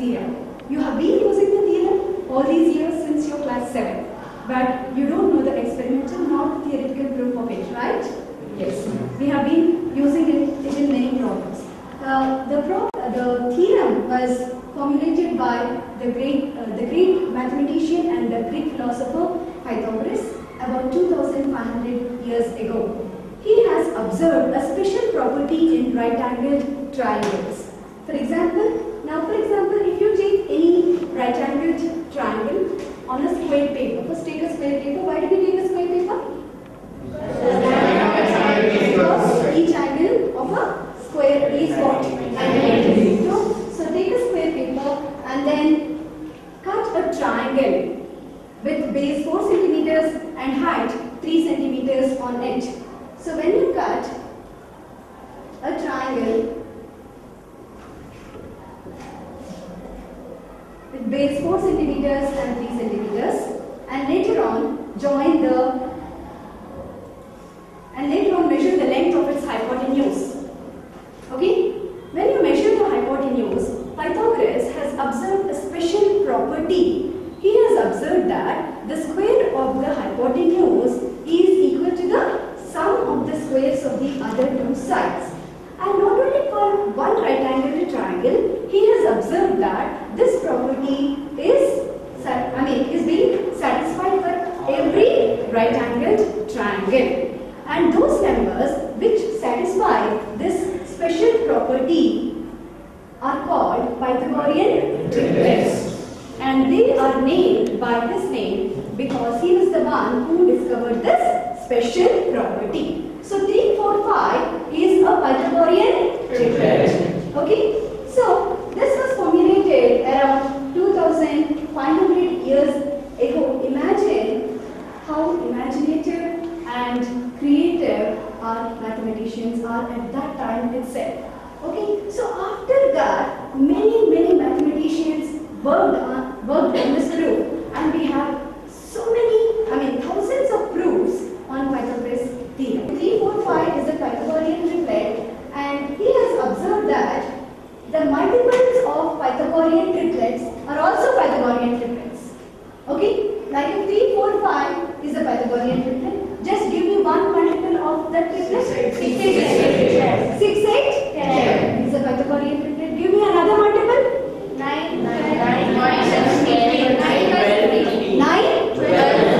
You have been using the theorem all these years since your class 7, but you don't know the experimental nor theoretical proof of it, right? Yes. We have been using it, it in many problems. Uh, the, pro- the theorem was formulated by the great, uh, the great mathematician and the Greek philosopher Pythagoras about 2500 years ago. He has observed a special property in right-angled triangles. For example, now for example, if you take any right-angled triangle on a square paper, first take a square paper. Why do we take a square paper? Because each angle of a square is what? 90 So, so take a square paper and then cut a triangle with base 4 centimeters and height 3 centimeters on it. So when you cut a triangle base 4 centimeters and 3 centimeters and later on join the and later on measure the length of its hypotenuse. Okay? When you measure the hypotenuse, Pythagoras has observed a special property. He has observed that the square of the hypotenuse is equal to the sum of the squares of the other two sides. And not only for one right angled triangle, he has observed that this property is, sat- I mean, is being satisfied for every right angled triangle. And those numbers which satisfy this special property are called Pythagorean triplets. And they are named by this name because he was the one who discovered this special property. So 3, 4, 5 is a Pythagorean triplet. Okay? So this was formulated around 2500 years ago. Imagine how imaginative and creative our mathematicians are at that time itself. Okay, so after that, many, many mathematicians worked on, uh, worked on this proof, and we have so many, I mean, thousands of proofs on Pythagoras theorem. 345 is a Pythagorean triplet, and he has observed that the multiples of Pythagorean triplets are also Pythagorean triplets. Okay, like if 345 is a Pythagorean triplet, just give me one multiple of that triplet. 6, 8, 6, 8, 10 is a Pythagorean triplet. Give me another multiple. 9, 9,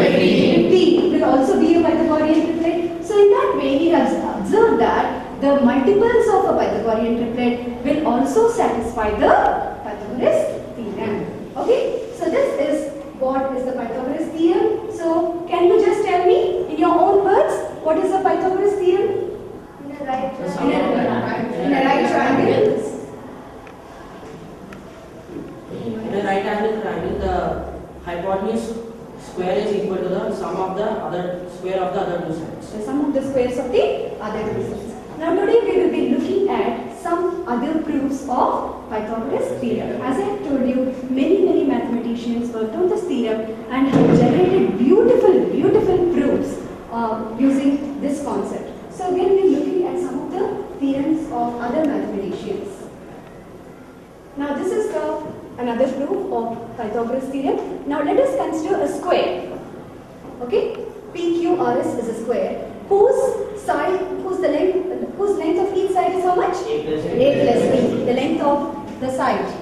15 will also be a Pythagorean triplet. So in that way, he has observed that the multiples of a Pythagorean triplet will also satisfy the Pythagoras theorem. Okay, so this is what is the Pythagoras theorem. So can you just tell me in your own words what is the Pythagoras theorem? In a right triangle. In a right triangle. In a right angle triangle, the hypotenuse square is equal to the sum of the other square of the other two sides. the sum of the squares of the other two sides. Now today we will be looking at some other proofs of Pythagoras theorem. As I have told you, many many mathematicians worked on this theorem and have generated beautiful beautiful proofs uh, using this concept. So again we are looking at some of the theorems of other mathematicians. Now this is the another proof of Pythagoras theorem. Now let us consider a square. Okay? PQRS is a square whose side, whose the length, whose length of each side is how much? A plus B. 8 plus. The length of the side.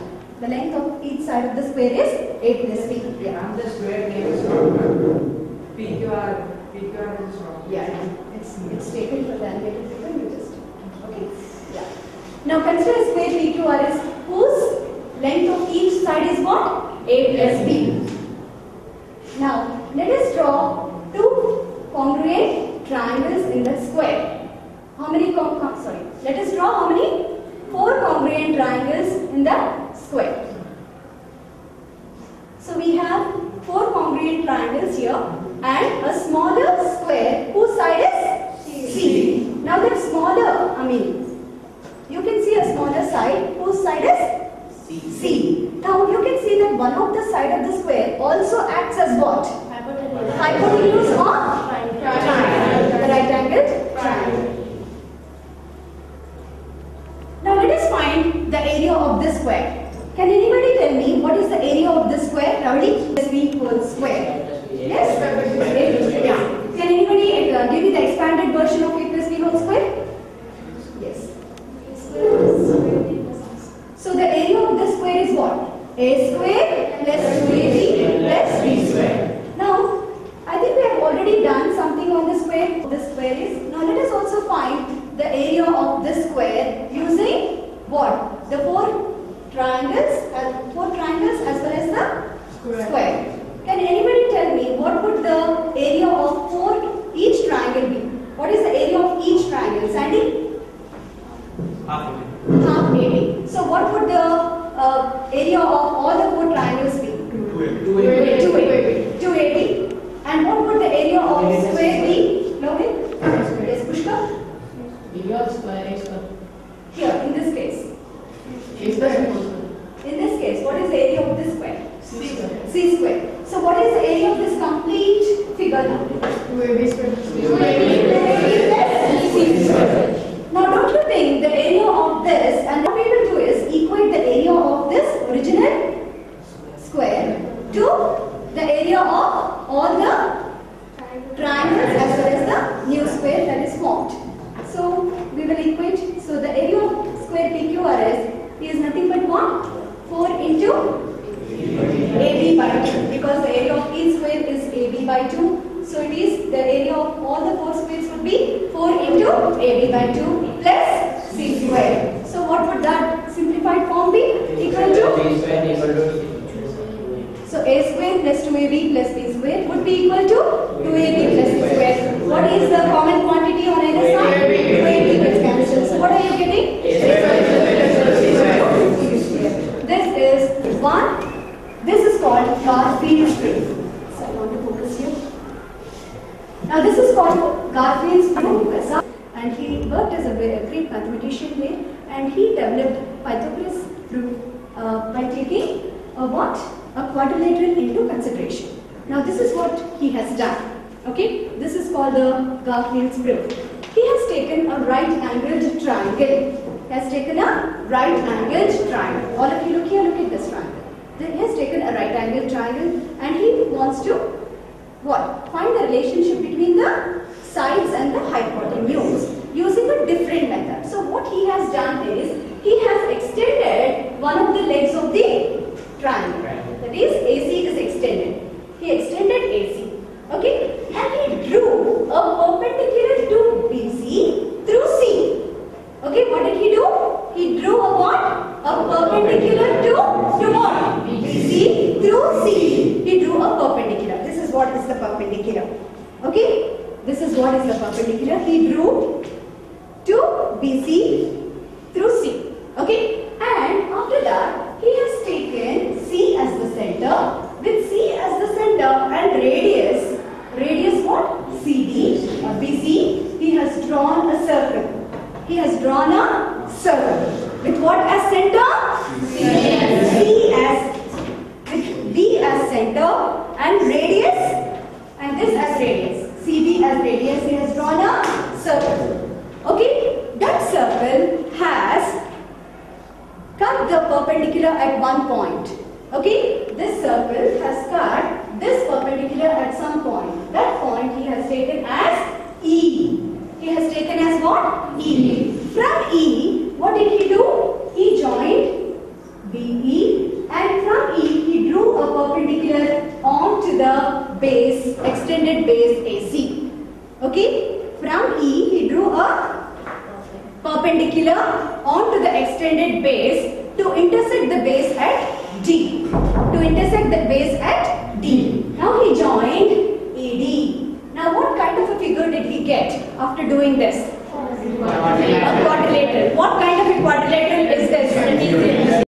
The length of each side of the square is 8 plus b. Yeah. And the square name is. PQR, PQR is wrong. Yeah, it's, it's taken for the animated figure, you just, okay, yeah. Now consider a square PQRS whose length of each side is what? 8 plus b. Now, let us draw two congruent triangles in the square. How many, con- sorry, let us draw how many? Congruent triangles in the square. So we have four congruent triangles here and a smaller square whose side is C. Now that smaller, I mean, you can see a smaller side whose side is C. C. Now you can see that one of the side of the square also acts as what? Hypotenuse of triangle. The right angle this square. Can anybody tell me what is the area of this square? Ravali? This equals square. Yes? Yeah. Can anybody uh, give me the expanded version of A plus B whole square? Yes. So the area of this square is what? A square plus 2AB plus B square. Now, I think we have already done something on the square. This square is. Now let us also find the area of this square using what? The four triangles, uh, four triangles as well as the square. Can anybody tell me what would the area of four each triangle be? What is the area of each triangle? Sandy? Half of it. half AB. So what would the uh, area of all the four triangles be? Two A. 2AB. 2AB. And what would the area of the square be? Lovin? Yes, Pushka? Area of square is the Here, in this case. A square whole square. In this case, what is the area of this square? C square. C square. So what is the area of this complete figure now? 2AB square. 2AB C square. Now don't you think the area of this and what we will do is equate the area of this original square to the area of all the triangles as well as the new square that is formed. So we will equate, so the area of square PQRS is nothing but what? 4 into AB by 2 because the area of each square is AB by 2. So it is the area of all the four squares would be 4 into AB by 2 plus C square. So what would that simplified form be? Equal to B square equal to so a square plus 2ab plus b square would be equal to 2ab plus c square. What is the common quantity on either side? 2ab gets cancelled. So what are you getting? This is one. This is called Garfield's proof. So I want to focus here. Now this is called Garfield's proof. And he worked as a ve- a mathematician there and he developed Pythagoras proof uh, by taking a what? A quadrilateral into consideration. Now this is what he has done. Okay, this is called the Garfield's proof. He has taken a right angled triangle. He has taken a right angled triangle. All of you look here, look at this triangle. Then He has taken a right angled triangle and he wants to what? Find the relationship between the sides and the hypotenuse using a different method. What he has done is he has extended one of the legs of the triangle. That is AC is extended. He extended AC. Okay? And he drew a perpendicular to BC through C. Okay, what did he do? He drew a what? A perpendicular to, to what? BC through C. He drew a perpendicular. This is what is the perpendicular. Okay? This is what is the perpendicular. He drew to BC through C. Okay? And after that, he has taken C as the center. With C as the center and radius, radius what? CD or BC, he has drawn a circle. He has drawn a circle. With what as center? C as, as center and radius and this as radius. CD as radius, he has drawn a circle. Okay, that circle has cut the perpendicular at one point. Okay, this circle has cut this perpendicular at some point. That point he has perpendicular onto the extended base to intersect the base at D. To intersect the base at D. Now he joined AD. Now what kind of a figure did he get after doing this? A quadrilateral. What kind of a quadrilateral is this?